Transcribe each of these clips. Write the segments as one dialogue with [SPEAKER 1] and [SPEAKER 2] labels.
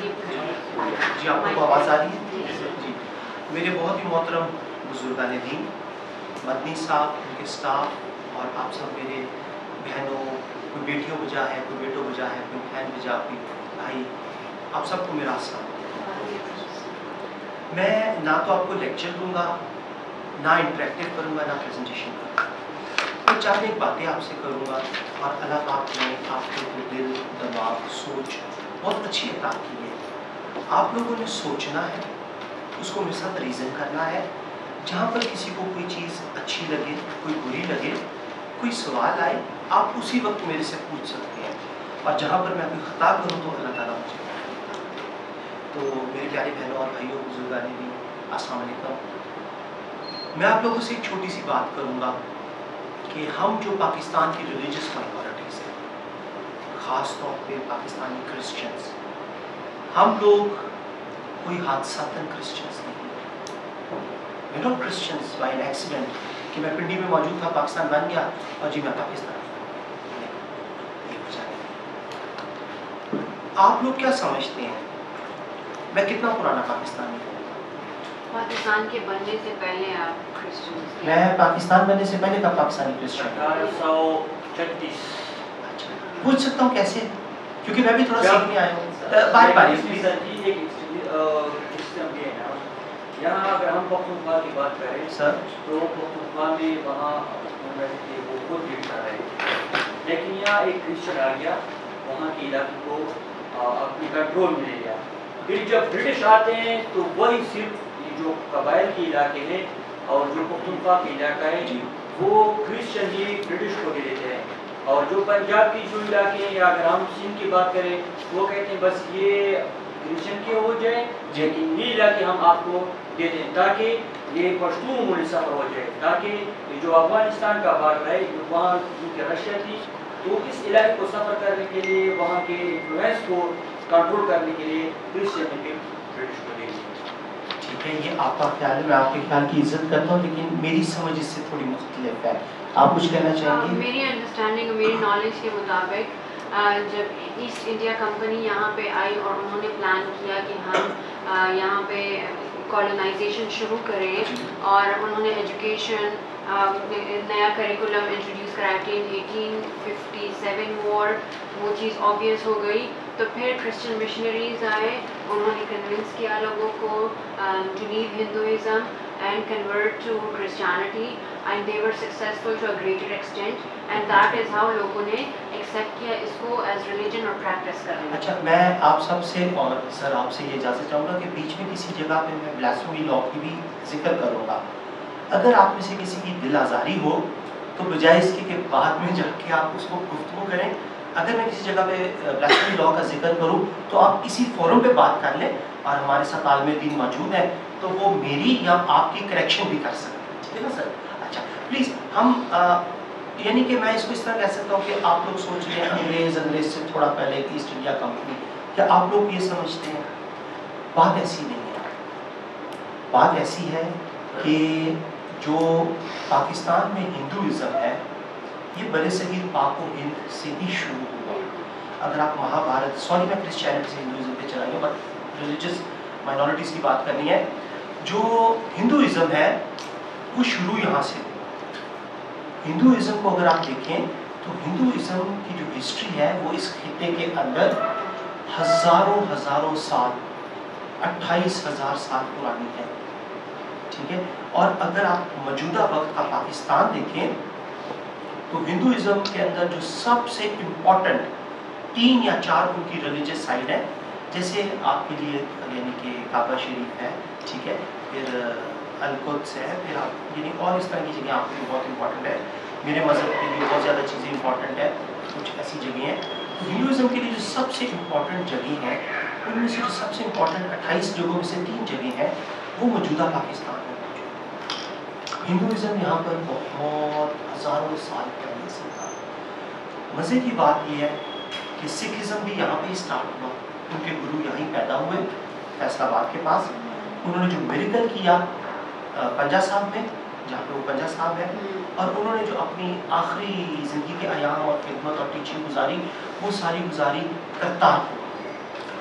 [SPEAKER 1] जी, आपको आवाज़ आ रही है? जी। मेरे बहुत ही मोहतरम बुजुर्गान दीन मदनी साहब, उनके स्टाफ और आप सब मेरे बहनों, कोई बेटियों बजा है, कोई बेटों बजा है, कोई बहन बजा कोई भाई, आप सबको मेरा अस्सलाम मैं ना तो आपको लेक्चर दूँगा, ना इंटरेक्टिव करूँगा, ना प्रेजेंटेशन करूँगा। मैं चार एक बातें आपसे करूँगा और अल्लाह पाक ने आपको दिल, दिमाग, सोच बहुत अच्छी अता की है। आप लोगों ने सोचना है, उसको मेरे साथ रीज़न करना है। जहाँ पर किसी को कोई चीज़ अच्छी लगे, कोई बुरी लगे, कोई सवाल आए, आप उसी वक्त मेरे से पूछ सकते हैं। और जहाँ पर मैं कोई ख़ता करूँ तो अल्लाह ताला मुझे तो मेरे प्यारे बहनों और भाइयों बुजुर्गानी भी अस्सलाम मैं आप लोगों से एक छोटी सी बात करूँगा कि हम जो पाकिस्तान की रिलीजियस माइनॉरिटीज़ हैं ख़ास तौर पे पाकिस्तानी क्रिश्चियंस हम लोग कोई हादसा क्रिश्चियंस नहीं we're not Christians by an accident कि मैं पिंडी में मौजूद था पाकिस्तान बन गया और जी मैं पाकिस्तान आप लोग क्या समझते हैं? मैं कितना पुराना पाकिस्तानी हूँ?
[SPEAKER 2] पाकिस्तान के बनने से पहले आप क्रिश्चियन
[SPEAKER 1] मैं पाकिस्तान बनने से पहले का पाकिस्तानी क्रिश्चियन अच्छा पूछ सकता हूँ कैसे? क्योंकि मैं भी थोड़ा? सीखने आया हूँ। बारी बारी
[SPEAKER 3] सर जी एक सिस्टम ये है ना। यहाँ अगर हम पख्तूनख्वा की बात करें
[SPEAKER 1] सर
[SPEAKER 3] तो पख्तूनख्वा में वहाँ वो खुद कर रहे लेकिन यहाँ एक क्रिश्चियन आ गया। वहाँ के इलाके को अपने कंट्रोल में ले लिया। फिर जब ब्रिटिश आते हैं तो वही सिर्फ़ ये जो कबाइल के इलाके हैं और जो पख्तूनख्वा के इलाका है वो क्रिश्चियन ही ब्रिटिश को दे देते हैं। और जो पंजाब की जो इलाके हैं या अगर हम सिंध की बात करें, वो कहते हैं बस ये क्रिश्चियन के हो जाए। लेकिन ये इलाके हम आपको दे दें, ताकि ये पश्तून मुल्क सफ़र हो जाए, ताकि जो अफ़गानिस्तान का बॉर्डर है वहाँ उनकी रशिया थी तो इस इलाके को सफ़र करने के लिए, वहाँ के इन्फ्लुएंस को कंट्रोल करने के लिए क्रिश्चियन ब्रिटिश को दे
[SPEAKER 1] ठीक है, ये आपका ख्याल है, मैं आपके ख्याल की इज़्ज़त करता हूँ, लेकिन मेरी समझ इससे थोड़ी मुख्तलिफ़ है आप कुछ कहना चाहेंगे?
[SPEAKER 2] मेरी अंडरस्टैंडिंग मेरी नॉलेज के मुताबिक अ, जब ईस्ट इंडिया कंपनी यहाँ पे आई और उन्होंने प्लान किया कि हम अ, यहाँ पे कॉलोनाइजेशन शुरू करें और उन्होंने एजुकेशन नया करिकुलम इंट्रोड्यूस कराया टीन 1857 वॉर वो चीज़ ऑब्वियस हो गई। तो फिर क्रिश्चियन मिशनरीज आए उन्होंने कन्विंस किया लोगों को to leave Hinduism and convert to Christianity and they were successful to a greater extent and that is how लोगों ने accept किया इसको as religion और practice करने
[SPEAKER 1] अच्छा मैं आप सबसे और सर आपसे ये इजाज़त चाहूँगा कि बीच में किसी जगह पे मैं ब्लास्फेमी लॉ की भी ज़िक्र करूँगा। अगर आप में से किसी की दिल आज़ारी हो तो बजाय इसके कि बाद में जाके आप उसको गुफ्तगू करें। अगर मैं किसी जगह पे ब्लास्फेमी लॉ का ज़िक्र करूँ तो आप इसी फोरम पे बात कर लें और हमारे साथ आलम दीन मौजूद है तो वो मेरी या आपकी करेक्शन भी कर सकते हैं। ठीक है ना, सर? अच्छा प्लीज़ हम यानी कि मैं इसको इस तरह कह सकता हूँ कि आप लोग सोच रहे हैं अंग्रेज़ अंग्रेज़ से थोड़ा पहले ईस्ट इंडिया कंपनी क्या आप लोग ये समझते हैं? बात ऐसी नहीं है। बात ऐसी है कि जो पाकिस्तान में हिंदुज़म है, ये बड़े सगीर पाक हिंद से ही शुरू हुआ। अगर आप महाभारत, सॉरी, मैं क्रिश्चियनिटी से हिंदुज़म पे चला गया बट रिलीजियस माइनॉरिटीज़ की बात करनी है। जो हिंदुज़म है, वो शुरू यहाँ से। हिंदुज़म को अगर आप देखें तो हिंदुज़म की जो हिस्ट्री है, वो इस खिते के अंदर हज़ारों हज़ारों साल, अट्ठाईस हज़ार साल पुरानी है। ठीक है? और अगर आप मौजूदा वक्त का पाकिस्तान देखें तो हिंदुज़म के अंदर जो सबसे इम्पोर्टेंट तीन या चार उनकी रिलीजियस साइड है, जैसे आपके लिए यानी कि काबा शरीफ है ठीक है। फिर अलकुद से है, फिर आप, यानी और इस तरह की जगह आपके लिए बहुत इंपॉर्टेंट है। मेरे मज़हब के लिए बहुत ज़्यादा चीज़ें इंपॉर्टेंट है। कुछ ऐसी जगह हैं। हिंदुज़म के लिए जो सबसे इंपॉर्टेंट जगह है, उनमें से जो सबसे इंपॉर्टेंट अट्ठाईस जगहों में से तीन जगह हैं, वो मौजूदा पाकिस्तान में हिंदुज़म यहाँ पर बहुत हज़ारों साल पहले से था। मज़े की बात यह है कि सिखिज़म भी यहाँ पे स्टार्ट हुआ। उनके गुरु यहीं पैदा हुए, फैसलाबाद के पास। उन्होंने जो मेरिकल किया पंजा साहब में जहाँ पे वो पंजा साहब है और उन्होंने जो अपनी आखिरी ज़िंदगी के आयाम और खिदमत और टीचिंग गुजारी वो सारी गुजारी करतारपुर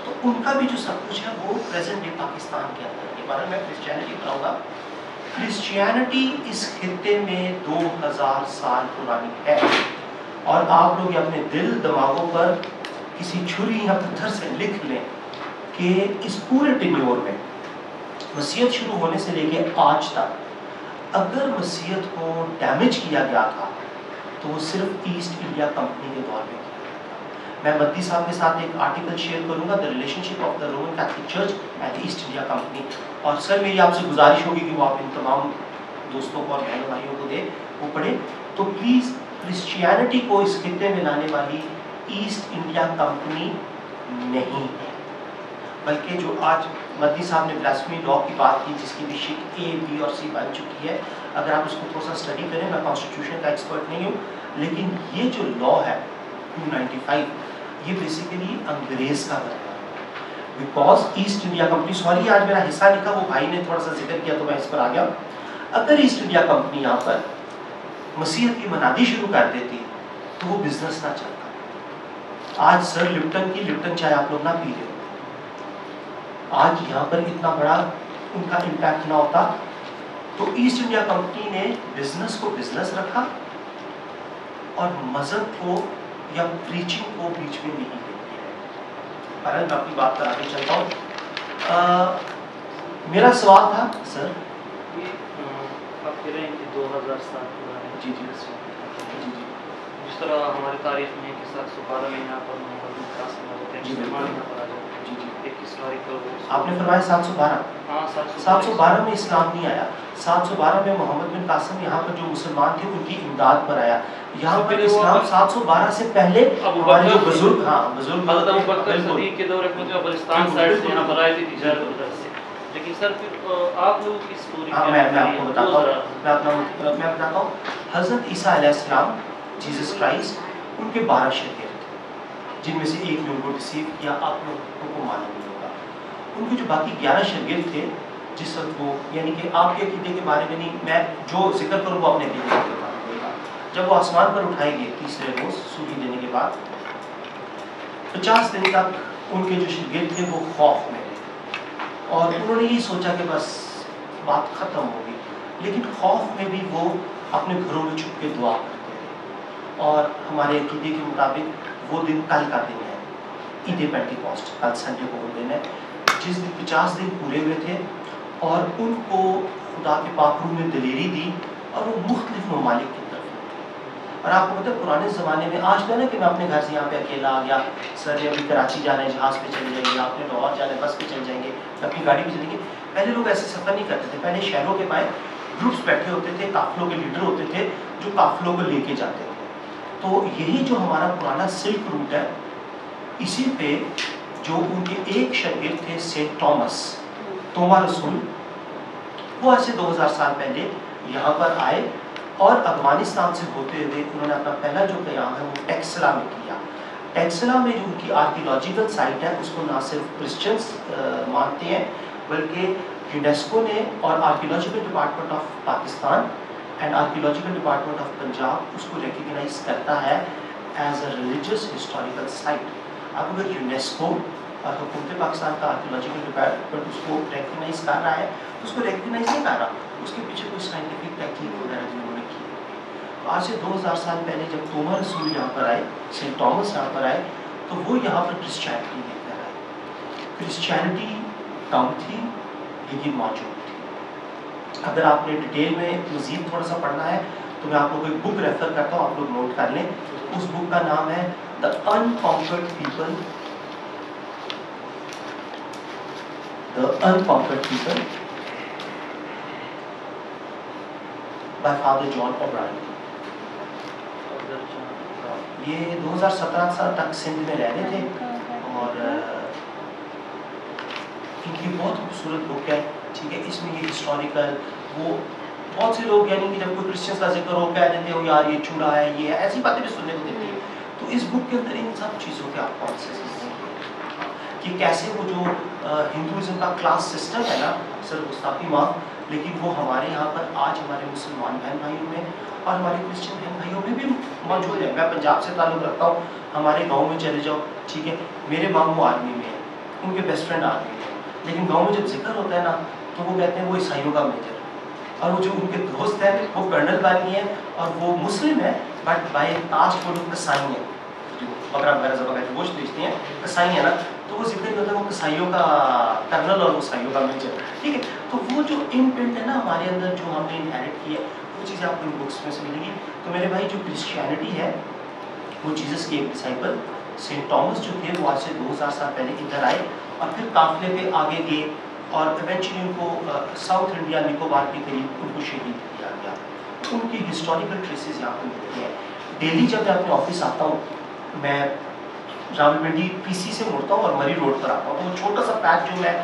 [SPEAKER 1] तो उनका भी जो सब कुछ है वो प्रेजेंट डे पाकिस्तान के अंदर। ये बारे में क्रिश्चियनिटी बनाऊँगा क्रिश्चियनिटी इस खत्े में 2000 साल पुरानी है। और आप लोग अपने दिल दिमागों पर किसी छुरी या पत्थर से लिख लें कि इस पूरे टिन्योर में मसीहत शुरू होने से लेके आज तक, अगर मसीहत को डैमेज किया गया था तो वो सिर्फ़ ईस्ट इंडिया कंपनी के दौर में मैं मद्दी साहब के साथ एक आर्टिकल शेयर करूँगा the relationship of the Roman Catholic church and East India company और सर, मेरी आपसे गुजारिश होगी कि वो आप इन तमाम दोस्तों को और बहन भाइयों को दे, वो पढ़े। तो प्लीज़ क्रिश्चियनिटी को इस खत्े में लाने वाली ईस्ट इंडिया कंपनी नहीं है। बल्कि जो आज मद्दी साहब ने ब्लास्मी लॉ की बात की, जिसकी भी शीट ए बी और सी बन चुकी है, अगर आप उसको थोड़ा सा स्टडी करें, मैं कॉन्स्टिट्यूशन का एक्सपर्ट नहीं हूँ, लेकिन ये जो लॉ है 295 ये बेसिकली अंग्रेज़ का बना because East India company sorry आज मेरा हिस्सा लिखा वो भाई ने थोड़ा सा ज़िक्र किया तो मैं इस पर आ गया अगर ईस्ट इंडिया कंपनी यहाँ पर मसीहत की मनादी शुरू कर देती तो वो बिज़नेस ना चलता। आज सर लिप्टन की लिप्टन चाय आप लोग ना पी रहे हो। आज यहाँ पर इतना बड़ा उनका इम्पैक्ट ना होता तो ईस्ट इंडिया कंपनी ने बिज़नेस को बिज़नेस रखा और मज़हब को या प्रीचिंग को बीच में नहीं देती मैं अपनी बात पर आगे चलता हूँ। मेरा सवाल था सर।
[SPEAKER 4] हैं 2000 साल पुराने
[SPEAKER 1] जी जी
[SPEAKER 4] जी जी जिस तरह हमारी तारीख में कि सात सौ बारह में यहाँ पर मोहम्मद होते हैं।
[SPEAKER 1] जी,
[SPEAKER 4] मुसलमान
[SPEAKER 1] बिल्कुल।
[SPEAKER 4] यहाँ पर आ जाते हैं
[SPEAKER 1] जी जी
[SPEAKER 4] एक हिस्टोरिकल
[SPEAKER 1] आपने फरमाया 712
[SPEAKER 4] हाँ सात सौ
[SPEAKER 1] बारह में इस्लाम नहीं आया। 712 में मोहम्मद बिन कासिम यहाँ पर जो मुसलमान थे उनकी इमदाद पर आया। यहाँ पर इस्लाम
[SPEAKER 4] अगर-
[SPEAKER 1] 712 से पहले हमारे जो बुज़ुर्ग हाँ बुज़ुर्ग
[SPEAKER 4] से से। लेकिन सर फिर आप लोगों की स्टोरी
[SPEAKER 1] हाँ मैं मैं आपको बताता हूँ। मैं अपना मैं बताता हूँ। हज़रत ईसा जीसस क्राइस्ट उनके बारह थे। जिनमें से एक ने उनको रिसीव किया, आप लोगों को मालूम नहीं होगा। उनके जो बाकी ग्यारह शागिर्द थे, जिस वक्त वो, यानी कि आपके अकीदे के बारे में नहीं, मैं जो ज़िक्र करूँ, वो अपने अकीदे के बारे में जब वो आसमान पर उठाए गए तीसरे रोज सूर्य देने के बाद, पचास दिन तक उनके जो शागिर्द थे, वो खौफ में और उन्होंने ये सोचा कि बस, बात ख़त्म होगी लेकिन खौफ में भी वो अपने घरों में छुप के दुआ करते थे। और हमारे अकीदे के मुताबिक वो दिन कल का दिन है। ईद पेंटिकॉस्ट कल संडे को वो दिन है। जिस दिन पचास दिन पूरे हुए थे और उनको खुदा के पाखरू ने दलेरी दी और वो मुख्तलिफ़ ममालिक की तरफ़ और आपको पता है पुराने ज़माने में आज ना कि मैं अपने घर से यहाँ पे अकेला आ गया सर ये अभी कराची जाना है, जहाज़ पे चले जाएँगे, आपने लाहौर जाना है, बस पे चल जाएँगे, अपनी गाड़ी पे चलेंगे। पहले लोग ऐसे सफ़र नहीं करते थे। पहले शहरों के पाए ग्रुप्स बैठे होते थे, काफिलों के लीडर होते थे जो काफिलों को लेके जाते तो यही जो हमारा पुराना सिल्क रूट है, इसी पे जो उनके एक शागिर्द थे, सेंट टॉमस तोमा रसूल, वो आज से 2000 साल पहले यहाँ पर आए और अफ़गानिस्तान से होते हुए उन्होंने अपना पहला जो कयाम है, वो टेक्सला में किया। टेक्सला में जो उनकी आर्कियोलॉजिकल साइट है, उसको ना सिर्फ़ क्रिश्चियंस मानते हैं, बल्कि यूनेस्को ने और archaeological department of Pakistan and archaeological department of Punjab उसको रिकग्नाइज करता है as a religious historical site अब अगर यूनेस्को हुकूमत पाकिस्तान का आर्कियोलॉजिकल डिपार्टमेंट उसको रिकग्नाइज कर रहा है तो उसको रिकग्नाइज नहीं कर रहा। उसके पीछे कोई साइंटिफिक टेक्निक वगैरह जो उन्होंने की तो आज से 2000 साल पहले जब तोमर रसूल यहाँ पर आए सेंट टॉमस यहाँ पर आए तो वो यहाँ पर क्रिश्चियनिटी लेकर आए क्रिश्चियनिटी कम थी लेकिन मौजूद अगर आपने डिटेल में मज़ीद थोड़ा सा पढ़ना है तो मैं आपको कोई बुक रेफर करता हूँ आप लोग नोट कर लें। उस बुक का नाम है the unconquered people. The unconquered people by father John O'Brien. ये 2017 साल तक सिंध में रह रहे थे और इनकी बहुत खूबसूरत बुक है। ठीक है इसमें ये हिस्टोरिकल वो बहुत से लोग यानी कि जब कोई क्रिश्चियंस का ज़िक्र हो कह देते हो यार ये चूड़ा है ये है ऐसी बातें भी सुनने को मिलती है। तो इस बुक के अंदर इन सब चीज़ों के आप कॉन्सेप्ट कि कैसे वो जो हिंदुज़म का क्लास सिस्टम है ना सर गुस्ताफी माफ़ लेकिन वो हमारे यहाँ पर आज हमारे मुसलमान बहन भाइयों में और हमारे क्रिश्चियन बहन भाइयों में भी मौजूद है। मैं पंजाब से ताल्लुक़ रखता हूँ हमारे गाँव में चले जाओ ठीक है? मेरे मामू आर्मी में है उनके बेस्ट फ्रेंड आर्मी थे लेकिन गाँव में जब ज़िक्र होता है ना तो वो कहते हैं, वो ईसाइयों का मेजर और वो जो उनके दोस्त हैं, वो कर्नल बानी है और वो मुस्लिम है बट बाई कास्ट वो लोग कसाई हैं। जो बकरा वगैरह जब वगैरह गोश्त बेचते हैं, कसाई है ना तो वो ज़िक्र होता है वो कसाइयों का कर्नल और कसाइयों का मेजर ठीक है तो वो जो इनबिल्ट है ना हमारे अंदर जो हमने इनहेरिट की है, वो चीज़ें आपको इन बुक्स में से मिलेगी। तो मेरे भाई, जो क्रिश्चियनिटी है, वो जीसस के एक डिसाइपल सेंट थॉमस जो थे, वो आज से 2000 साल पहले इधर आए और फिर काफिले पे आगे गए। और इवेंचुअली उनको साउथ इंडिया निकोबार के करीब उनको शहीद किया गया। उनकी हिस्टोरिकल ट्रेसेस यहाँ पर मिलती हैं। डेली जब मैं अपने ऑफ़िस आता हूँ मैं रावलपिंडी पीसी से मुड़ता हूँ और मरी रोड पर आता हूँ। तो वो छोटा सा पैच जो मैं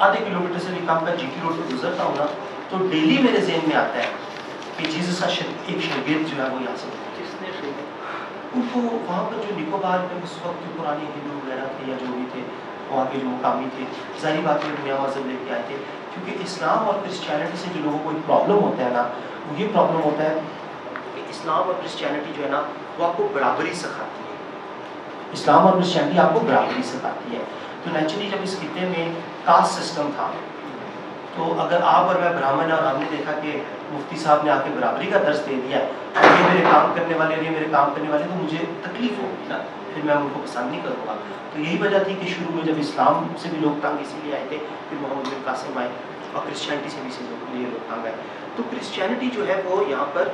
[SPEAKER 1] आधे किलोमीटर से भी कम का जीटी रोड पर गुजरता हूँ ना तो डेली मेरे जहन में आता है कि जीसस का एक शर्गीर्द जो है वो यहाँ से उनको वहाँ पर जो निकोबार में उस वक्त जो पुराने हिंदू वगैरह थे या जो भी थे वहाँ के जो मुकामी थे। जारी बात दुनिया मज़हब लेके आए थे। क्योंकि इस्लाम और क्रिश्चियनिटी से जो लोगों को एक प्रॉब्लम होता है ना, वो ये प्रॉब्लम होता है कि इस्लाम और क्रिश्चियनिटी जो है ना, वो आपको बराबरी सिखाती है। इस्लाम और क्रिश्चियनिटी आपको बराबरी सिखाती है। तो नेचुरली जब इस खत्े में कास्ट सिस्टम था तो अगर आप और मैं ब्राह्मण और हमने देखा कि मुफ्ती साहब ने आके बराबरी का दर्ज दे दिया ये मेरे काम करने वाले और ये मेरे काम करने वाले तो मुझे तकलीफ़ होगी ना। फिर मैं उनको पसंद नहीं करूँगा तो यही वजह थी कि शुरू में जब इस्लाम से भी लोग तंग इसीलिए आए थे फिर मोहम्मद बिन कासिम आए और क्रिश्चियनिटी से भी इसीलिए लोग तंग आए। तो क्रिश्चियनिटी जो है वो यहाँ पर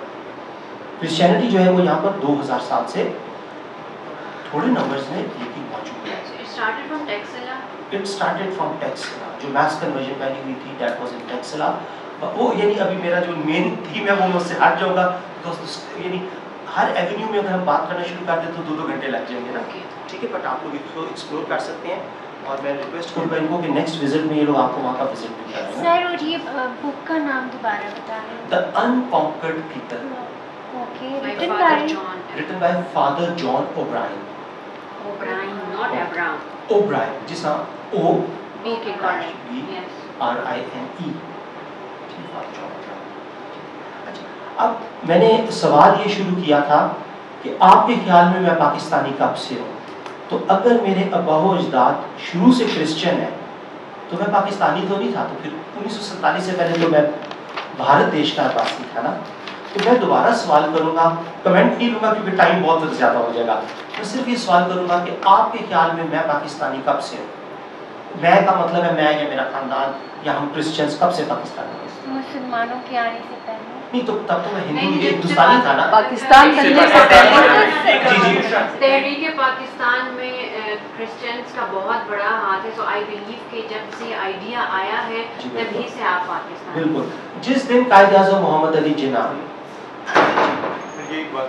[SPEAKER 1] क्रिश्चियनिटी जो है वो यहाँ पर 2000 साल से थोड़े नंबर्स में लेकिन मौजूद है इट स्टार्टेड फ्रॉम टेक्सला जो मैथ्स कन्वर्जन पहली हुई थी दैट वाज इन टेक्सला वो यानी अभी मेरा जो मेन थीम है वो मुझसे हट जाऊँगा। दोस्तों यानी हर एवेन्यू में अगर हम बात करना शुरू कर दें तो दो दो घंटे लग जाएँगे ना ठीक है बट आप लोग इसको एक्सप्लोर कर सकते हैं और मैं रिक्वेस्ट करूँगा इनको कि नेक्स्ट विज़िट में ये लोग आपको वहाँ का विज़िट भी कराएँगे
[SPEAKER 5] सर और ये बुक का नाम दोबारा बता रहे
[SPEAKER 1] the
[SPEAKER 5] unconquered
[SPEAKER 2] people
[SPEAKER 5] okay
[SPEAKER 2] written
[SPEAKER 5] by
[SPEAKER 2] John.
[SPEAKER 1] Written by father John O'Brien
[SPEAKER 2] O'Brien, not Abraham.
[SPEAKER 1] O'Brien जिस हाँ
[SPEAKER 2] O got it.
[SPEAKER 1] B.
[SPEAKER 2] Yes.
[SPEAKER 1] R I N E अच्छा अब मैंने सवाल ये शुरू किया था कि आपके ख्याल में मैं पाकिस्तानी कब से हूँ? तो अगर मेरे अबाहो अजदाद शुरू से क्रिश्चियन है तो मैं पाकिस्तानी तो नहीं था तो फिर उन्नीस सौ सैंतालीस से पहले तो मैं भारत देश का वासी था ना? तो मैं दोबारा सवाल करूँगा, कमेंट नहीं लूँगा क्योंकि टाइम बहुत ज़्यादा हो जाएगा। मैं सिर्फ़ ये सवाल करूँगा कि आपके ख्याल में मैं पाकिस्तानी कब से हूँ? मैं का मतलब है मैं या मेरा खानदान या हम क्रिश्चियंस कब से पाकिस्तानी
[SPEAKER 5] मुसलमानों के आने से पहले।
[SPEAKER 1] नहीं तो तब तो मैं हिंदू ये हिंदुस्तानी था ना
[SPEAKER 6] पाकिस्तान पहले
[SPEAKER 1] जी, जी।
[SPEAKER 2] तहरीक पाकिस्तान में क्रिश्चियंस का बहुत बड़ा हाथ है सो आई बिलीव कि जब से आइडिया आया है तभी से आप पाकिस्तान।
[SPEAKER 1] बिल्कुल। जिस दिन कायद आज़म मोहम्मद अली जिना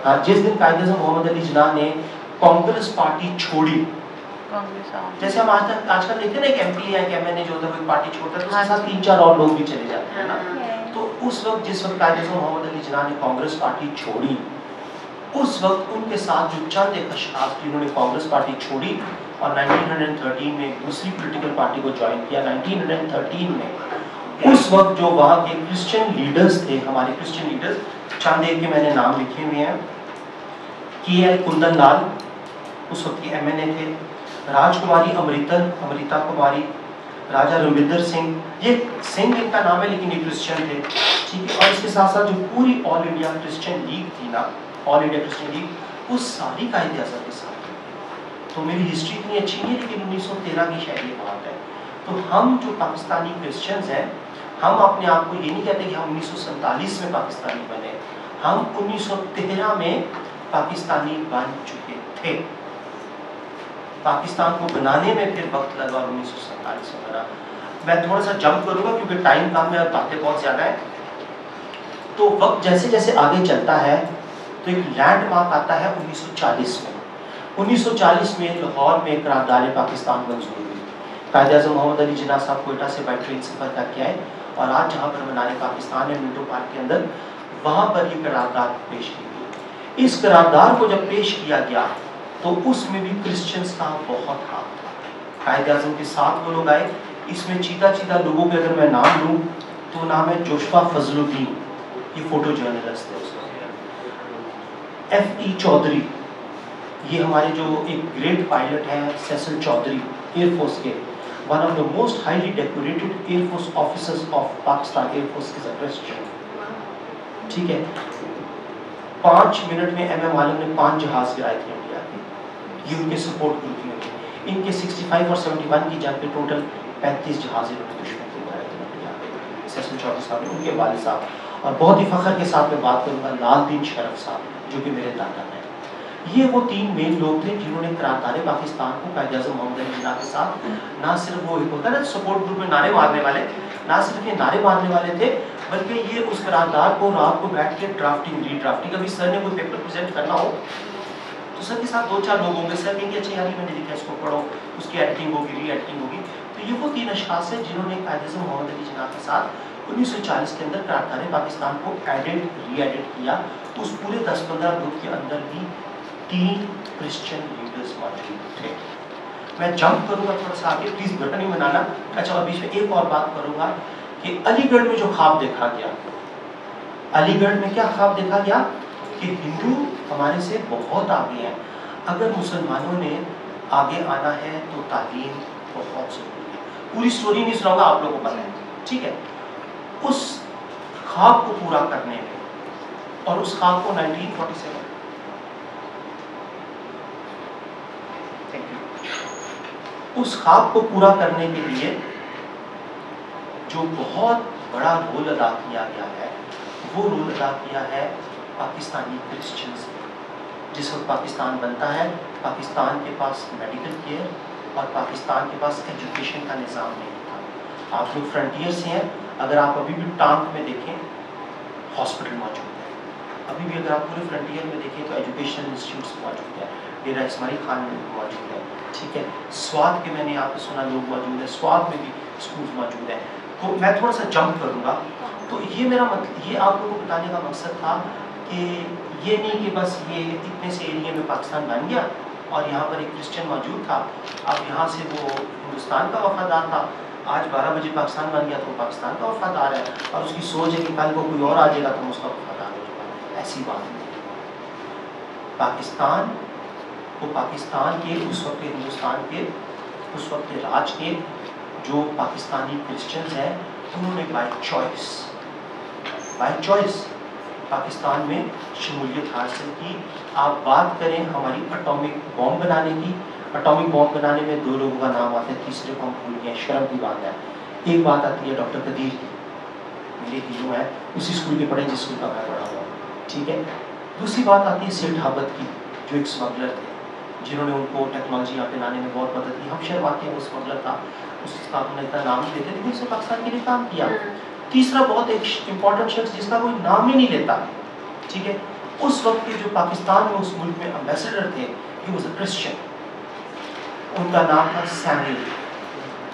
[SPEAKER 1] हाँ, जिस दिन कायद आज़म मोहम्मद अली जिना ने कांग्रेस पार्टी छोड़ी। जैसे हम आज तक आजकल देखते हैं ना एक एमपी या एक एमएनए जो होता है एक पार्टी छोड़ता है तो उसके
[SPEAKER 6] हाँ
[SPEAKER 1] साथ तीन चार और लोग भी चले जाते हैं ना।
[SPEAKER 2] हाँ।
[SPEAKER 1] उस वक्त जिस वक्त कायद आज़म मोहम्मद अली जिना ने कांग्रेस पार्टी छोड़ी, उस वक्त उनके साथ जो चंद एक अशखास जिन्होंने कांग्रेस पार्टी छोड़ी और 1913 में दूसरी पॉलिटिकल पार्टी को ज्वाइन किया। 1913 में उस वक्त जो वहाँ के क्रिश्चियन लीडर्स थे, हमारे क्रिश्चियन लीडर्स चंद एक के मैंने नाम लिखे हुए हैं, के एल कुंदन लाल, उस वक्त के एम थे, राजकुमारी अमृतर अमृता कुमारी राजा रविंदर सिंह। ये सिंह इनका नाम है, लेकिन ये क्रिश्चियन थे। ठीक है? और इसके साथ साथ जो पूरी ऑल इंडिया क्रिश्चियन लीग थी ना ऑल इंडिया क्रिश्चियन लीग वो सारी कायदे अजहर के साथ तो मेरी हिस्ट्री इतनी अच्छी नहीं है, लेकिन 1913 की शायद ये बात है। तो हम जो पाकिस्तानी क्रिश्चियंस हैं, हम अपने आप को ये नहीं कहते कि हम उन्नीस में पाकिस्तानी बने। हम 1913 में पाकिस्तानी बन चुके थे। पाकिस्तान को बनाने में फिर वक्त लगा और उन्नीस में बना। मैं थोड़ा सा जंप करूँगा क्योंकि टाइम कम है और बातें बहुत ज़्यादा है। तो वक्त जैसे जैसे आगे चलता है तो एक लैंडमार्क आता है 1940 में। 1940 में लाहौर में करारदार पाकिस्तान मंजूर हुई। कायद अजम मोहम्मद अली जिना साहब कोयटा से बाई ट्रेन सफ़र करके आए और आज जहाँ पर मनारे पाकिस्तान है मिंटो पार्क के अंदर, वहाँ पर ये करारदार पेश की गई। इस करारदार को जब पेश किया गया तो उसमें भी क्रिश्चियंस का बहुत हाथ था। कायद अजम के साथ वो लोग आए। इसमें चीता चीता लोगों के अगर मैं नाम लूँ तो नाम है जोशफा फजलुद्दीन। ये फ़ोटो जर्नलिस्ट है उसका। F E Chaudhry. ये हमारे जो एक ग्रेट पायलट हैं सेसल चौधरी एयरफोर्स के। One of the most Force officers of Pakistan, Air Force is a Christian. ठीक है? पाँच मिनट में एम एम आलम ने पाँच जहाज़ गिराए थे। इंडिया के सपोर्ट ग्रुप में इनके 65 और 71 की जंग पे टोटल 35 जहाज़ इन्होंने दुश्मन के इंडिया सेशन चौधरी साहब ने उनके वाले साहब। और बहुत ही फखर के साथ मैं बात करूँगा लाल दीन शरफ साहब, जो कि मेरे दादा हैं। ये वो तीन मेन लोग थे जिन्होंने करारदार पाकिस्तान को कायद अजम मोहम्मद जिन्ना के साथ ना सिर्फ़ वो एक होता ना सपोर्ट ग्रुप में नारे मारने वाले, ना सिर्फ़ ये नारे मारने वाले थे, बल्कि ये उस करारदार को रात को बैठ के ड्राफ्टिंग रीड्राफ्टिंग अभी सर ने कोई पेपर प्रेजेंट करना हो तो सर के साथ दो चार लोग होंगे, सर कहेंगे अच्छा यार, ये मैंने लिखा इसको पढ़ो, उसकी एडिटिंग होगी री एडिटिंग होगी। तो ये वो तीन अशास है जिन्होंने कायद अजम मोहम्मद अली जिन्ना के साथ 1940 के अंदर करारदार पाकिस्तान को एडिट री एडिट किया। उस पूरे दस पंद्रह ग्रुप के अंदर भी तीन क्रिश्चियन लीडर्स मौजूद थे। मैं जंप करूँगा थोड़ा सा आगे प्लीज़ बटन नहीं बनाना। अच्छा और बीच में एक और बात करूँगा कि अलीगढ़ में जो ख्वाब देखा गया, अलीगढ़ में क्या ख्वाब देखा गया? कि हिंदू हमारे से बहुत आगे हैं। अगर मुसलमानों ने आगे आना है तो तालीम बहुत ज़रूरी है। पूरी स्टोरी नहीं सुनाऊँगा, आप लोगों को पता है ठीक है? उस खाब को पूरा करने में और उस ख्वाब को 1947 उस ख्वाब को पूरा करने के लिए जो बहुत बड़ा रोल अदा किया गया है, वो रोल अदा किया है पाकिस्तानी क्रिश्चियंस जिस वक्त पाकिस्तान बनता है, पाकिस्तान के पास मेडिकल केयर और पाकिस्तान के पास एजुकेशन का निज़ाम नहीं था आप लोग फ्रंटियर से हैं, अगर आप अभी भी टांग में देखें हॉस्पिटल मौजूद है। अभी भी अगर आप पूरे फ्रंटियर में देखें तो एजुकेशन इंस्टीट्यूट मौजूद है, डेरा इसमारी खान में भी मौजूद है, ठीक है? स्वाद के मैंने पे सुना लोग मौजूद है, स्वाद में भी स्कूल मौजूद है। तो मैं थोड़ा सा जंप करूँगा। तो ये मेरा मतलब ये आप लोगों को बताने का मकसद था कि ये नहीं कि बस ये इतने से एरिया में पाकिस्तान बन गया और यहाँ पर एक क्रिश्चियन मौजूद था। अब यहाँ से वो हिंदुस्तान का वफादार था। आज 12 बजे पाकिस्तान बन गया तो पाकिस्तान का वफादार है और उसकी सोच है कि कल को कोई और आ जाएगा तो उसका वफादार हो ऐसी बात नहीं पाकिस्तान को पाकिस्तान के उस वक्त हिंदुस्तान के, उस वक्त राज के जो पाकिस्तानी क्रिश्चियंस हैं, उन्होंने by choice by choice Pakistan में शमूलियत हासिल की। आप बात करें हमारी अटोमिक बॉम्ब बनाने की। अटोमिक बॉम्ब बनाने में दो लोगों का नाम आता है, तीसरे को हम भूल गए शर्म की बात है। एक बात आती है, डॉक्टर कदीर मेरे हीरो है, उसी स्कूल के पढ़े जिस स्कूल का मैं पढ़ा हुआ ठीक है? दूसरी बात आती है सेठ हाबत की, जो एक स्मगलर थे, जिन्होंने उनको टेक्नोलॉजी यहाँ पे लाने में बहुत मदद की। हम शर्माते हैं, वो स्मगलर था, उसका अपना इतना नाम नहीं लेते, लेकिन उसने पाकिस्तान के लिए काम किया। तीसरा बहुत एक इंपॉर्टेंट शख्स जिसका कोई नाम ही नहीं लेता, ठीक है? उस वक्त के जो पाकिस्तान में उस मुल्क में अम्बेसडर थे ही वॉज़ क्रिश्चियन उनका नाम था सैमुअल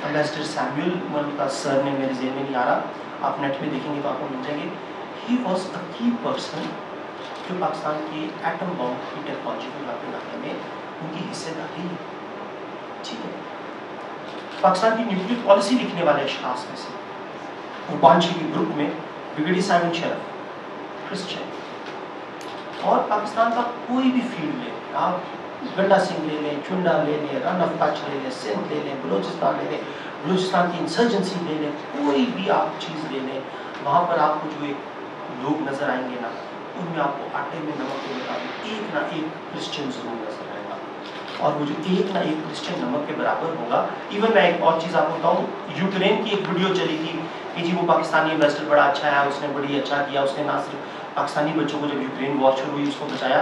[SPEAKER 1] अम्बेसडर सैमुअल उनका सर ने मेरे जेल में नहीं आ रहा। आप नेट में देखेंगे तो आपको मिल जाएँगे। ही वॉज़ अ की पर्सन जो पाकिस्तान की एटम बॉम्ब की टेक्नोलॉजी को लाने में उनकी हिस्सेदारी ठीक है? पाकिस्तान की न्यूक्लियर पॉलिसी लिखने वाले अशास में से। रूपांशी के ग्रुप में ब्रिगेडियर साइमन शरफ क्रिश्चियन और पाकिस्तान का कोई भी फ़ील्ड ले, आप गंडा सिंह ले लें, चुंडा ले लें, रन ऑफ़ कच्छ ले लें, सिंध ले लें, बलोचिस्तान ले लें, बलोचिस्तान की इंसर्जेंसी ले लें, कोई भी आप चीज़ ले लें, वहाँ पर आपको जो एक लोग नज़र आएँगे ना, उनमें आपको आटे में नमक के मुताबिक एक ना एक क्रिश्चियन ज़रूर नज़र आएगा। और वो जो एक ना एक क्रिश्चियन नमक के बराबर होगा इवन मैं एक और चीज़ आपको बताऊँ, यूक्रेन की एक वीडियो चली थी कि जी वो पाकिस्तानी इन्वेस्टर बड़ा अच्छा है उसने बड़ी अच्छा किया उसने ना सिर्फ़ पाकिस्तानी बच्चों को जब यूक्रेन वॉर शुरू हुई उसको बचाया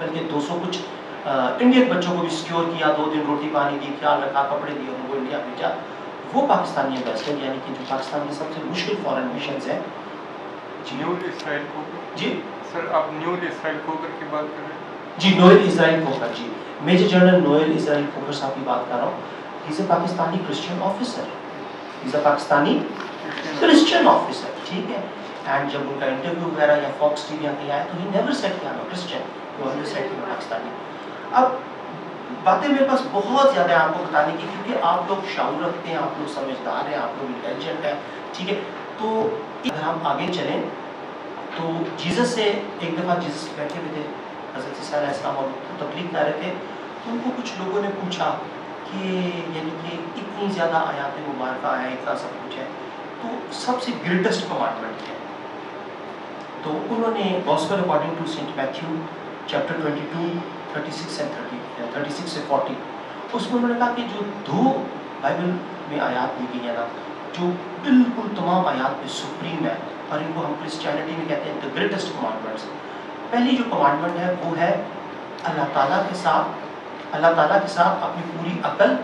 [SPEAKER 1] बल्कि दो सौ कुछ इंडियन बच्चों को भी सिक्योर किया दो दिन रोटी पानी दी ख्याल रखा कपड़े दिए उनको इंडिया भेजा। वो पाकिस्तानी इन्वेस्टर यानी कि जो पाकिस्तान के सबसे मुश्किल फॉरेन मिशन है। जी।
[SPEAKER 6] सर आप न्यूल इसराइल कोकर की बात कर रहे हैं?
[SPEAKER 1] जी Noel Israel Khokhar ji. Major general Noel Israel Khokhar साहब की बात कर रहा हूँ। Pakistani Christian officer is a Pakistani Christian officer ठीक है? एंड जब उनका इंटरव्यू वगैरह या फॉक्स टीवी कहीं आया तो ही नेवर सेट किया क्रिश्चियन वो हमने सेट किया पाकिस्तानी अब, बातें मेरे पास बहुत ज़्यादा है आपको बताने की, क्योंकि आप लोग शाउर रखते हैं, आप लोग समझदार हैं, आप लोग इंटेलिजेंट हैं, ठीक है? तो अगर हम आगे चलें तो जीसस से एक दफ़ा जीसस बैठे हुए थे, हज़रत इस्लाम और तबलीग कर रहे थे। तो उनको कुछ लोगों ने पूछा कि, यानी कि इतनी ज़्यादा आयात, मुबारक आया, इतना सब कुछ है। तो सबसे ग्रेटेस्ट कमांडमेंट है तो उन्होंने gospel according to Saint Matthew chapter 22 36 and 30 36 से 40 उसमें उन्होंने कहा कि जो दो बाइबल में आयात दी गई है ना, जो बिल्कुल तमाम आयात में सुप्रीम है, और इनको हम क्रिश्चियनिटी में कहते हैं द ग्रेटेस्ट कमांडमेंट्स पहली जो कमांडमेंट है, वो है अल्लाह ताला के साथ, अल्लाह ताला के साथ अपनी पूरी अकल,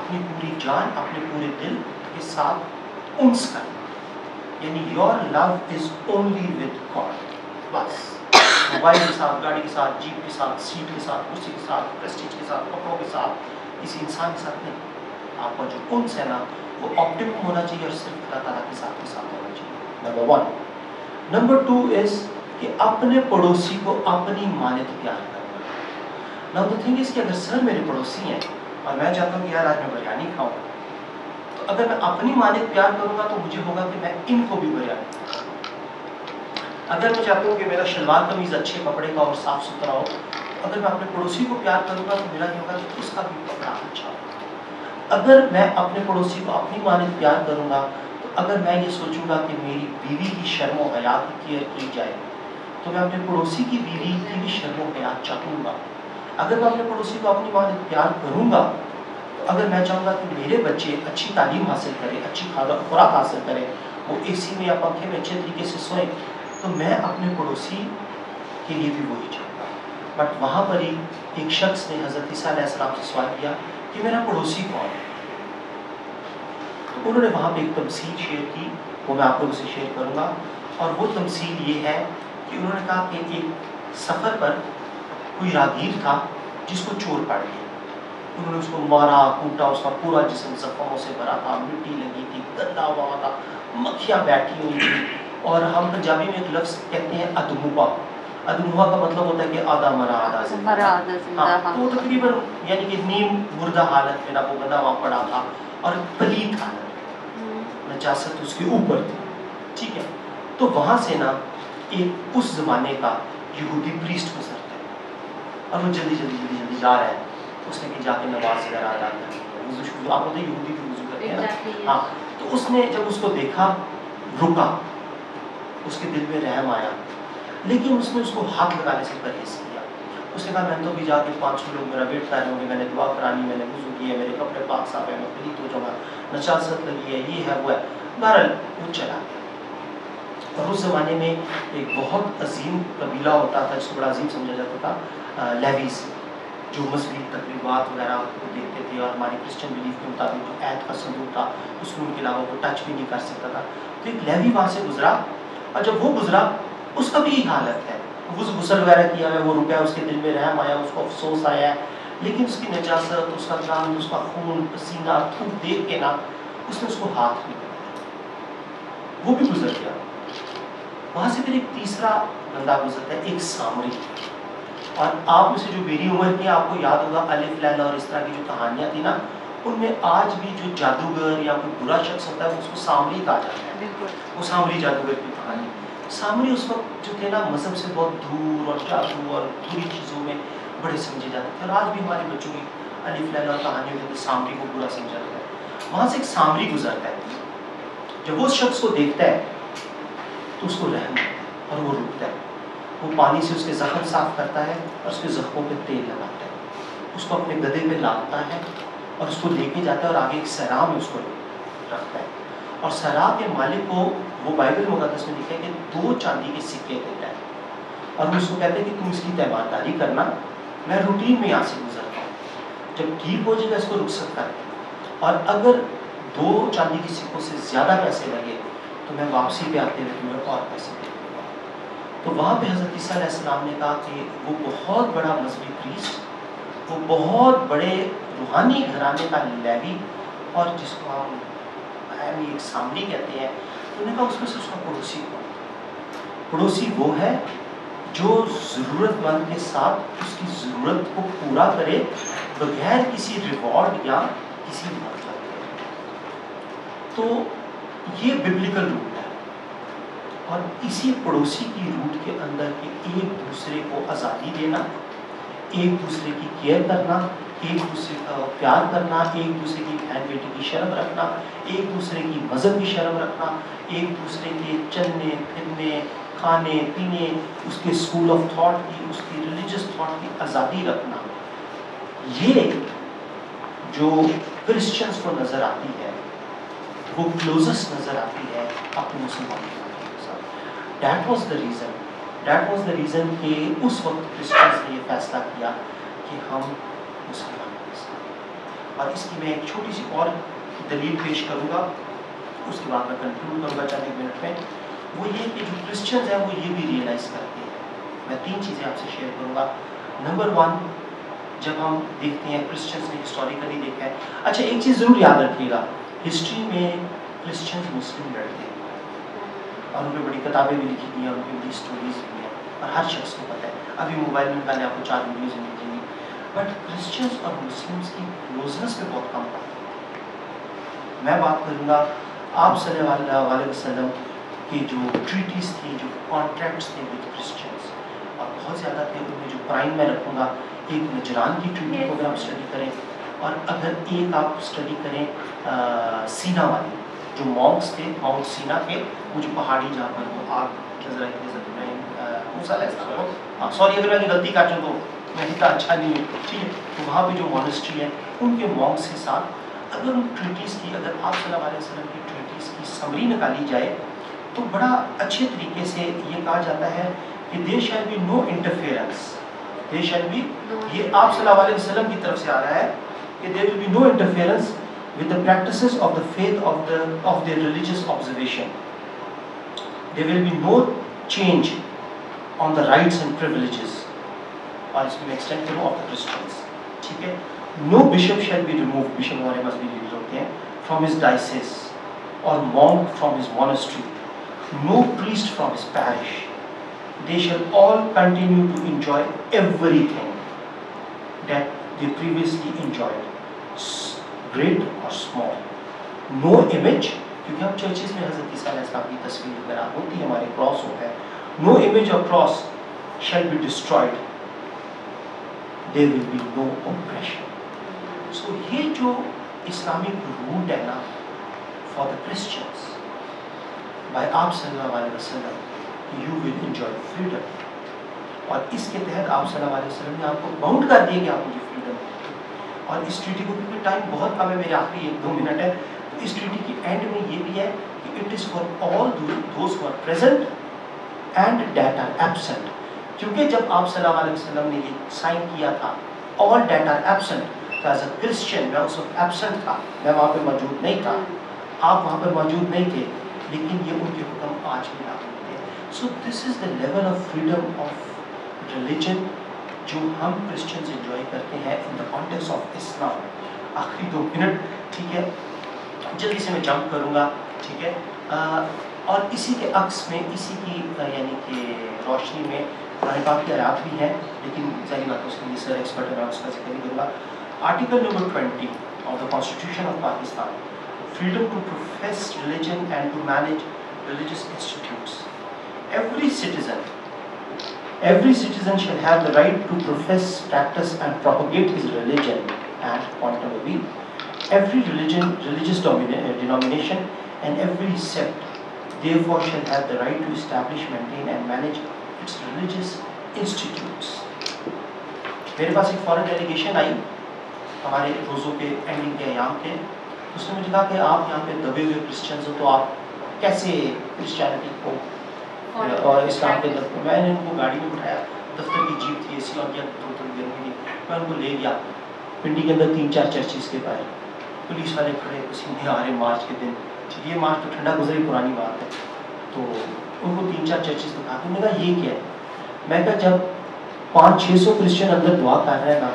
[SPEAKER 1] अपनी पूरी जान, अपने पूरे दिल के साथ उन्स करना यानी your love is only with God बस। मोबाइल के साथ, गाड़ी के साथ, जीप के साथ, सीट के साथ कुर्सी के साथ प्रेस्टीज के साथ, कपड़ों के साथ, किसी इंसान के साथ नहीं। आपका जो उन्स है ना, वो ऑप्टिमम होना चाहिए और सिर्फ़ अल्लाह ताला के साथ के साथ होना चाहिए। Number one number two is कि अपने पड़ोसी को अपनी मानित प्यार करना। नाउ द थिंग इज़ कि अगर सर मेरे पड़ोसी हैं, और मैं चाहता हूँ कि यार आज मैं बिरयानी खाऊं अगर मैं अपनी मानित प्यार करूँगा तो मुझे होगा कि मैं इनको भी बिरयानी अगर मैं चाहता हूँ कि मेरा शलवार कमीज अच्छे कपड़े का और साफ़ सुथरा हो, अगर मैं अपने पड़ोसी को प्यार करूँगा तो मेरा ये होगा कि उसका भी कपड़ा अच्छा हो। अगर मैं अपने पड़ोसी को अपनी मानित प्यार करूँगा तो अगर मैं ये सोचूँगा कि मेरी बीवी की शर्म हया की केयर की जाए तो मैं अपने पड़ोसी की बीवी की भी शर्म हयात चाहूँगा अगर मैं अपने पड़ोसी को अपनी माँ प्यार करूँगा अगर मैं चाहूँगा कि मेरे बच्चे अच्छी तालीम हासिल करें, अच्छी खुराक हासिल करें, वो एसी में या पंखे में अच्छे तरीके से सोएँ तो मैं अपने पड़ोसी के लिए भी वही चाहूँगा। बट वहाँ पर ही एक शख्स ने हज़रत ईसा से सवाल किया कि मेरा पड़ोसी कौन है? तो उन्होंने वहाँ पर एक तमसील शेयर की, वो मैं आप लोगों से शेयर करूँगा। और वो तमसील ये है कि उन्होंने कहा कि एक सफ़र पर कोई रागीर था जिसको चोर पड़ गया उन्होंने उसको मारा कूटा उसका पूरा जिसम जख्मों से भरा था मिट्टी लगी थी गंदा हुआ था मक्खियाँ बैठी हुई थी। और हम पंजाबी में एक लफ्ज़ कहते हैं अदमुआ अदमुआ का मतलब होता है कि आधा मरा आधा
[SPEAKER 7] ज़िंदा।
[SPEAKER 1] हाँ
[SPEAKER 7] हाँ।
[SPEAKER 1] तो तकरीबन यानी कि नीम मुर्दा हालत में ना वो बंदा वहाँ पड़ा था और पलीत हालत नजासत उसके ऊपर थी। ठीक है? तो वहाँ से ना एक उस जमाने का यहूदी प्रीस्ट गुजरता है। और वो जल्दी जल्दी जल्दी जल्दी जा रहा है। उसने कहीं जाके नमाज़ कर वज़ू शुरू आप होते यहूदी भी वज़ू करते हैं
[SPEAKER 2] Exactly,
[SPEAKER 1] हाँ तो उसने जब उसको देखा रुका। उसके दिल में रहम आया। लेकिन उसने उसको हाथ लगाने से परहेज किया। उसने कहा मैं तो भी जाके पाँच सौ लोग मेरा वेट कर रहे होंगे मैंने दुआ करानी मैंने वज़ू किया मेरे कपड़े पाक साफ़ है मैं पलीत हो जाऊँगा नचासत लगी है ये है वो है। बहरहाल वो चला गया। और उस ज़माने में एक बहुत अजीम कबीला होता था जिसको बड़ा अजीम समझा जाता था लेवीज जो मजहबी तकरीबात वगैरह को देखते थे और हमारी क्रिश्चियन बिलीफ के मुताबिक जो ऐत का संदूक था उसको उनके अलावा वो टच भी नहीं कर सकता था। तो एक लेवी वहाँ से गुजरा और जब वो गुजरा, उसका भी यही हालत है। उस गुसल वगैरह किया है, वो रुपया उसके दिल में रहम आया, उसको अफसोस आया। है लेकिन उसकी नजासत, उसका काम, उसका खून, पसीना थूक देख के ना, उसने उसको हाथ नहीं वो भी गुजर गया। वहाँ से फिर एक तीसरा बंदा गुजरता है, एक सामरी। और आप उसे जो मेरी उम्र की आपको याद होगा अलिफ लैला और इस तरह की जो कहानियाँ थी ना उनमें आज भी जो जादूगर या कोई बुरा शख्स होता है उसको सामरी कहा जाता है। वो सामरी जादूगर की कहानी। सामरी उस वक्त जो थे ना मज़हब से बहुत दूर और जादू और बुरी चीज़ों में बड़े समझे जाते थे। और आज भी हमारे बच्चों की अलिफ लैला और कहानियों के अंदर सामरी को बुरा समझा जाता है। वहाँ से एक सामरी गुजरता है। जब वो शख्स को देखता है तो उसको रहम और वो रुकता है। वो पानी से उसके जख्म साफ़ करता है और उसके जख्मों पे तेल लगाता है। उसको अपने गधे पे लादता है और उसको लेके जाता है और आगे एक सराह में उसको रखता है। और सराह के मालिक को वो बाइबल मुकदस में लिखा है कि दो चांदी के सिक्के देता है। और उसको कहते हैं कि तुम इसकी तैमारदारी करना, मैं रूटीन में यहाँ से गुजरता हूँ। जब ठीक हो जाएगा इसको रुखसत कर। और अगर दो चांदी के सिक्कों से ज़्यादा पैसे लगे तो मैं वापसी पे आते हुए तुम्हें और पैसे दे तो वहाँ पे हज़रत ईसा ने कहा कि वो बहुत बड़ा मजहबी प्रीस्ट वो बहुत बड़े रूहानी घराने का लेवी और जिसको हम यानी एक सामरी कहते हैं, उन्होंने कहा उसमें से उसका पड़ोसी कौन? पड़ोसी वो है जो ज़रूरतमंद के साथ उसकी ज़रूरत को पूरा करे बगैर किसी रिवॉर्ड या किसी मतलब तो ये बिब्लिकल है और इसी पड़ोसी की रूट के अंदर के एक दूसरे को आज़ादी देना, एक दूसरे की केयर करना, एक दूसरे का प्यार करना, एक दूसरे की बहन बेटी की शर्म रखना, एक दूसरे की मज़हब की शर्म रखना, एक दूसरे के चलने, फिरने, खाने, पीने, उसके स्कूल ऑफ़ थॉट की, उसकी रिलीजियस थॉट की आज़ादी रखना। ये जो क्रिश्चियंस को नज़र आती है, वो क्लोजेस्ट नज़र आती है अपने मुसलमानों that was the reason that was the reason कि उस वक्त क्रिश्चियंस ने ये फैसला किया कि हम मुसलमान और इसकी मैं एक छोटी सी और दलील पेश करूँगा। उसके बाद मैं कंक्लूड करूँगा चंद एक मिनट में। वो ये कि जो क्रिश्चियंस हैं, वो ये भी रियलाइज़ करते हैं। मैं तीन चीज़ें आपसे शेयर करूँगा। नंबर वन जब हम देखते हैं क्रिश्चियंस ने हिस्टोरिकली देखा है। अच्छा एक चीज़ ज़रूर याद रखिएगा। हिस्ट्री में क्रिश्चियंस मुस्लिम लड़ते हैं। और उन्होंने बड़ी किताबें भी लिखी दी हैं उनकी बड़ी स्टोरीज भी हैं। और हर शख्स को पता है। अभी मोबाइल में मैंने आपको चार वीडियोज़ मिलेंगी बट क्रिश्चियंस और मुस्लिम्स की क्लोजनेस पे बहुत कम बात है। मैं बात करूँगा आप सल्लल्लाहु अलैहि वसल्लम की जो ट्रीटीज थी जो कॉन्ट्रैक्ट्स थे विद क्रिश्चियंस और बहुत ज़्यादा थे उनमें जो प्राइम मैं रखूँगा एक नजरान की ट्रीटी को अगर आप स्टडी करें। और अगर एक आप स्टडी करें आ, सीना वाली। जो मॉन्क्स थे माउंट सीना के वो जो पहाड़ी जहाँ पर वो आग नज़र आई हाँ सॉरी अगर मैंने गलती काटूँ तो मैं इतना अच्छा नहीं हूँ ठीक है? तो वहाँ पे जो मॉनेस्ट्री है उनके मॉन्क्स के साथ अगर उन ट्रीटीज़ की अगर आप सल्लल्लाहु अलैहि वसल्लम की ट्रीटीज़ की समरी निकाली जाए तो बड़ा अच्छे तरीके से ये कहा जाता है कि there shall be no interference there shall be ये आप सल्लल्लाहु अलैहि वसल्लम की तरफ़ से आ रहा है कि there will be no interference with the practices of the faith of the of their religious observation there will be no change on the rights and privileges और इसमें एक्सटेंड करूँ ऑफ द क्रिश्चियंस ठीक है no bishop shall be remove bishop हमारे पास भी leader होते हैं from his डाइसिस और monk from his monastery no priest from his parish they shall all continue to enjoy everything that they previously enjoyed, Great or small. No image, क्योंकि हम churches में हज़रत ईसा अलैहिस्सलाम की तस्वीर आप होती है हमारे क्रॉस होता है। No image of cross shall be destroyed. There will be no oppression. So ये जो इस्लामिक रूट है ना फॉर द क्रिश्चियंस बाय आप सल्लल्लाहु अलैहि वसल्लम यू विल एंजॉय फ्रीडम और इसके तहत आप सल्लल्लाहु अलैहि वसल्लम ने आपको बाउंड कर दिया कि आप मुझे फ्रीडम और इस ट्रीटी को क्योंकि टाइम बहुत कम है मेरे आखिरी एक दो मिनट है तो इस ट्रीटी की एंड में ये भी है कि it is for all those are present and that absent क्योंकि जब आप सल्लल्लाहु अलैहि ने ये साइन किया था ऑल डेट एब्सेंट तो एज अ क्रिश्चियन मैं उस वक्त एब्सेंट था, मैं वहाँ पे मौजूद नहीं था। आप वहाँ पर मौजूद नहीं थे, लेकिन ये उनके हुक्म आज भी लागू होते हैं। So this is the level of freedom of religion जो हम क्रिश्चियंस एंजॉय करते हैं in the context of Islam आखिरी दो मिनट ठीक है? जल्दी से मैं जंप करूँगा ठीक है? आ, और इसी के अक्स में इसी की यानी कि रोशनी में कुरान पाक की आयात भी है लेकिन जारी बात उसके लिए सर एक्सपर्ट है मैं उसका ज़िक्र नहीं करूँगा। Article number twenty of the constitution of Pakistan freedom to profess religion and to manage religious institutes. Every citizen, every citizen shall have the right to profess, practice, and propagate his religion. And point number B, every religion, religious domina- uh, denomination, and every sect, therefore, shall have the right to establish, maintain, and manage its religious institutes. मेरे पास एक foreign delegation आई हमारे रोज़ों के ending के अयाम के उसने मुझे कहा कि आप यहाँ पे दबे हुए क्रिश्चियंस हो तो आप कैसे क्रिश्चियनिटी को और इस्लाम के दफ्तर मैंने उनको गाड़ी में बिठाया दफ्तर की जीप थी एसी और किया थोड़ी थोड़ी देर में मैं उनको ले गया। पिंडी के अंदर तीन चार चर्चिस के पाए पुलिस वाले खड़े पसीने आ रहे मार्च के दिन। ये मार्च तो ठंडा गुजरी पुरानी बात है। तो उनको तीन चार चर्चिस दिखा के मैंने कहा ये क्या है? मैं कहा जब पाँच छः सौ क्रिश्चियन अंदर दुआ कर रहे हैं ना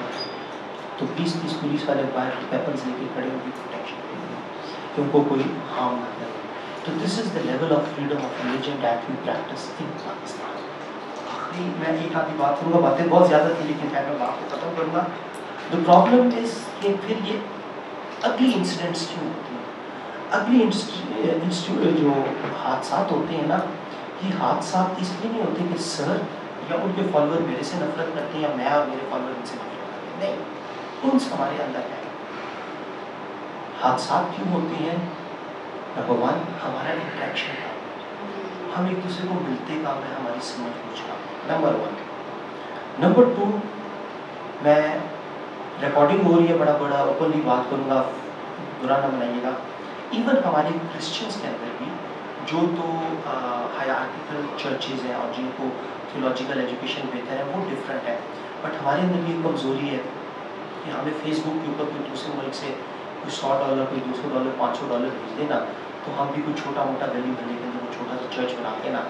[SPEAKER 1] तो बीस तीस पुलिस वाले बाहर वेपन्स लेके खड़े होंगे प्रोटेक्शन के लिए कि उनको कोई हार्म ना करे। तो this is the level of freedom of religion that we practise in Pakistan आखिरी मैं एक आधी बात करूँगा बातें बहुत ज़्यादा थी, लेकिन खैर मैं बात को ख़त्म करूँगा। द प्रॉब्लम इज़ कि फिर ये अगली इंसिडेंट्स क्यों होती हैं, अगली जो हादसा होते हैं ना, ये हादसा इसलिए नहीं होते कि सर या उनके फॉलोअर मेरे से नफरत करते हैं या मैं और मेरे फॉलोअर इनसे नफरत करते हैं। नहीं उन हमारे अंदर है। हादसा क्यों होते हैं? नंबर वन हमारा इंट्रैक्शन का हम एक दूसरे को मिलते काम है हमारी समझ बूझ का नंबर वन नंबर टू मैं रिकॉर्डिंग हो रही है बड़ा बड़ा ओपनली बात करूँगा, बुरा ना बनाइएगा। इवन हमारे क्रिश्चियंस के अंदर भी, जो तो हायरार्किकल चर्चेज हैं और जिनको थियोलॉजिकल एजुकेशन बेहतर है, वो डिफरेंट है। बट हमारे अंदर भी एक कमज़ोरी है कि हमें फेसबुक के ऊपर कोई दूसरे मुल्क से कोई सौ डॉलर कोई दो सौ डॉलर पाँच सौ डॉलर भेज देना। तो हम भी कोई छोटा मोटा गली गली के अंदर छोटा सा चर्च बना के ना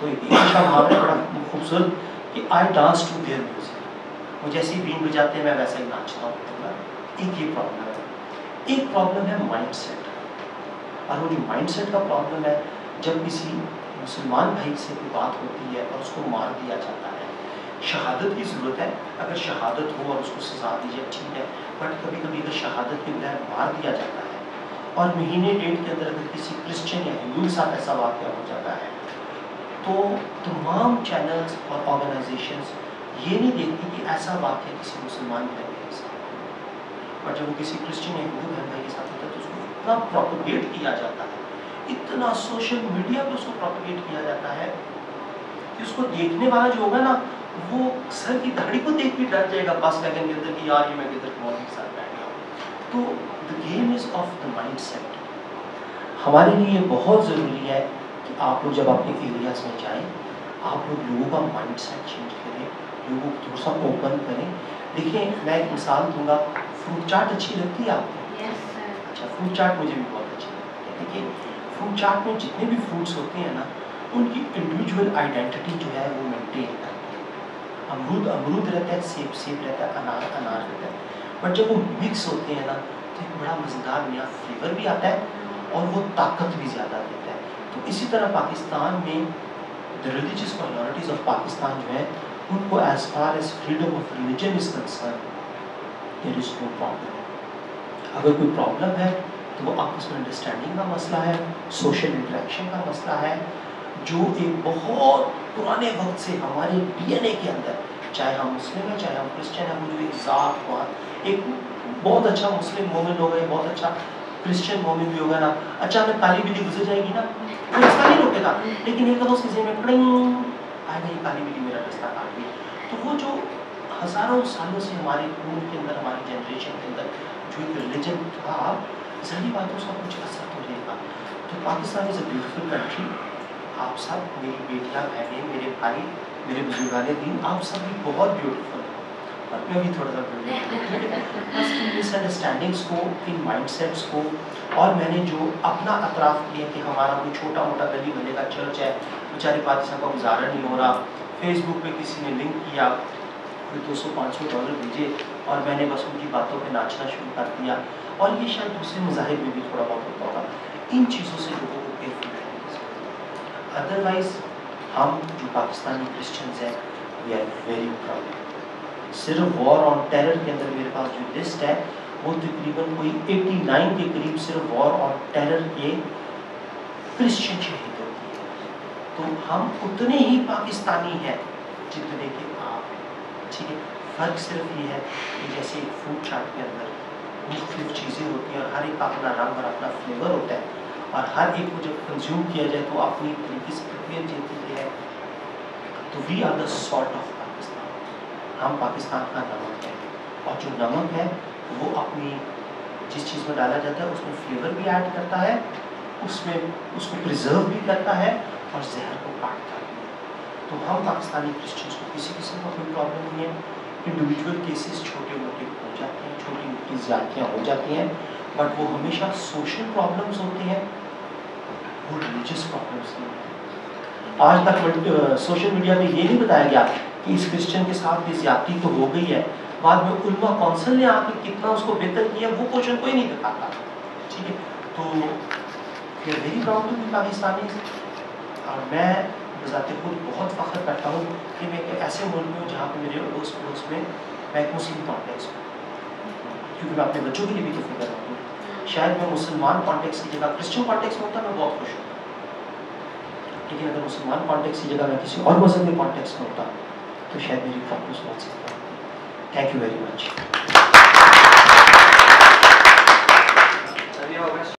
[SPEAKER 1] तो एक अच्छा भाव है, बड़ा खूबसूरत कि I dance to their music वो जैसे ही बीन बजाते हैं, मैं वैसे ही नाचता हूँ। तो एक ये प्रॉब्लम है। एक प्रॉब्लम है माइंड सेट और वो जो माइंड सेट का प्रॉब्लम है, जब किसी मुसलमान भाई से कोई बात होती है और उसको मार दिया जाता है, शहादत की ज़रूरत है। अगर शहादत हो और उसको सजा दीजिए ठीक है। बट कभी कभी अगर शहादत के बजाय मार दिया जाता है और महीने डेढ़ के अंदर अगर किसी क्रिश्चियन या हिंदू के साथ ऐसा वाक्य हो जाता है तो तमाम चैनल्स और ऑर्गेनाइजेशंस ये नहीं देखती कि ऐसा वाक्य किसी मुसलमान भाई के साथ और जब वो किसी क्रिश्चियन या हिंदू बहन भाई के साथ होता है तो उसको इतना प्रोपोगेट किया जाता है, इतना सोशल मीडिया पर उसको प्रोपोगेट किया जाता है कि उसको देखने वाला जो होगा ना, वो सर की दाढ़ी को देख के डर जाएगा, बस वैगन के अंदर कि यार ये मैं किधर मौत के साथ तो the game is of the mind set हमारे लिए बहुत ज़रूरी है कि आप लोग जब अपने एरियाज़ में जाएँ आप लोग लोगों का माइंड सेट चेंज करें लोगों को थोड़ा सा ओपन करें। देखिए मैं एक मिसाल दूँगा फ्रूट चाट अच्छी लगती है आपको? अच्छा फ्रूट चाट मुझे भी बहुत अच्छी लगती है। देखिए फ्रूट चाट में जितने भी फ्रूट्स होते हैं ना उनकी इंडिविजुअल आइडेंटिटी जो है वो मेंटेन करते हैं। अमरूद अमरूद रहता है सेब सेब रहता है अनार अनार रहता है। बट जब वो मिक्स होते हैं ना तो एक बड़ा मज़ेदार नया फ्लेवर भी आता है और वो ताकत भी ज़्यादा देता है। तो इसी तरह पाकिस्तान में the religious minorities of Pakistan जो है, उनको as far as freedom of religion is concern there is no problem अगर कोई प्रॉब्लम है तो वो आपस में अंडरस्टैंडिंग का मसला है सोशल इंटरेक्शन का मसला है, जो एक बहुत पुराने वक्त से हमारे डीएनए के अंदर चाहे हम मुस्लिम हैं, चाहे हम क्रिश्चियन हैं वो जो एक ज़ात पात एक बहुत अच्छा मुस्लिम मोमिन होगा एक बहुत अच्छा क्रिश्चियन मोमिन भी होगा ना। अचानक काली बिल्ली गुजर जाएगी ना वो रास्ता नहीं रोकेगा। लेकिन एक दफ़ा उसके जेब में पड़ेंग आएगा ये काली बिल्ली मेरा रास्ता काट गई तो वो जो हज़ारों सालों से हमारे खून के अंदर, हमारी जनरेशन के अंदर जो एक रिलीजन था, जहरी बात उसका कुछ असर तो रहेगा तो Pakistan is a beautiful country आप सब मेरी बेटियाँ, बहनें, मेरे भाई मेरे बुजुर्गान दिन आप सब भी बहुत ब्यूटीफुल और मैं भी थोड़ा सा बस इन मिसअंडरस्टैंडिंग्स को, इन माइंडसेट्स को, और मैंने जो अपना अतराफ़ किया कि हमारा कोई छोटा मोटा गली गले का चर्च है, बेचारे पाकिस्तान का गुजारा नहीं हो रहा। फेसबुक पे किसी ने लिंक किया, कोई दो सौ पाँच सौ डॉलर भेजे, और मैंने बस उनकी बातों पे नाचना शुरू कर दिया। और ये शायद दूसरे मजाहिब में भी थोड़ा बहुत होता होगा। इन चीज़ों से लोगों को केयरफुल अदरवाइज़ हम जो पाकिस्तानी क्रिश्चियंस हैं वी आर वेरी प्राउड सिर्फ़ वॉर ऑन टेरर के अंदर मेरे पास जो लिस्ट है, वो तकरीबन कोई 89 के करीब सिर्फ़ वॉर ऑन टेरर के क्रिश्चियन शहीद होती है। तो हम उतने ही पाकिस्तानी हैं जितने के आप ठीक है? फ़र्क सिर्फ़ ये है कि जैसे एक फ़ूड चार्ट के अंदर मुख्तलिफ़ चीज़ें होती हैं और हर एक का अपना रंग और अपना फ्लेवर होता है और हर एक को जब कंज्यूम किया जाए तो अपनी तरीके से प्रक्रिया देती है। तो we are the salt of Pakistan हम पाकिस्तान का नमक है। और जो नमक है, वो अपनी जिस चीज़ में डाला जाता है, उसमें फ्लेवर भी ऐड करता है, उसमें, उसको प्रिजर्व भी करता है और जहर को काटता भी है। तो हम पाकिस्तानी क्रिश्चियंस को किसी किस्म का कोई प्रॉब्लम नहीं है। इंडिविजुअल केसेस छोटे मोटे हो जाते हैं, छोटी मोटी ज़्यादतियाँ हो जाती हैं बट वो हमेशा सोशल प्रॉब्लम्स होती हैं, वो रिलीजियस प्रॉब्लम्स नहीं होते। आज तक सोशल मीडिया में ये नहीं बताया गया कि इस क्रिश्चियन के साथ भी ज्यादती तो हो गई है। बाद में उल्मा कौंसल ने आके कितना उसको बेहतर किया, वो क्वेश्चन कोई नहीं दिखाता ठीक है? तो very proud to be Pakistani और मैं बजाते खुद बहुत फ़ख्र करता हूँ कि मैं एक ऐसे मुल्क हूँ जहाँ पे मेरे अड़ोस पड़ोस में मैं एक मुस्लिम कॉन्टेक्स हूँ। क्योंकि मैं अपने बच्चों के लिए भी तो फ़िक्र रखता हूँ। शायद मैं मुसलमान कॉन्टेक्स की जगह क्रिश्चियन कॉन्टेक्स में होता, मैं बहुत खुश होता लेकिन अगर मुसलमान कॉन्टेक्स की जगह मैं किसी और मज़हब के कॉन्टेक्स में होता तो शायद मेरी प्रॉब्लम्स बहुत सकता थैंक यू वेरी मच